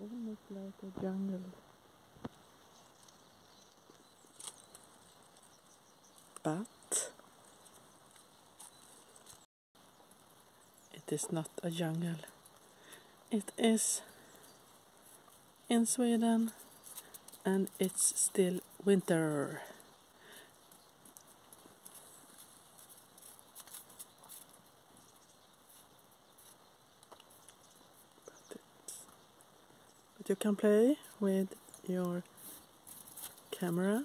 Almost like a jungle. But it is not a jungle. It is in Sweden and it's still winter. You can play with your camera